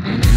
time.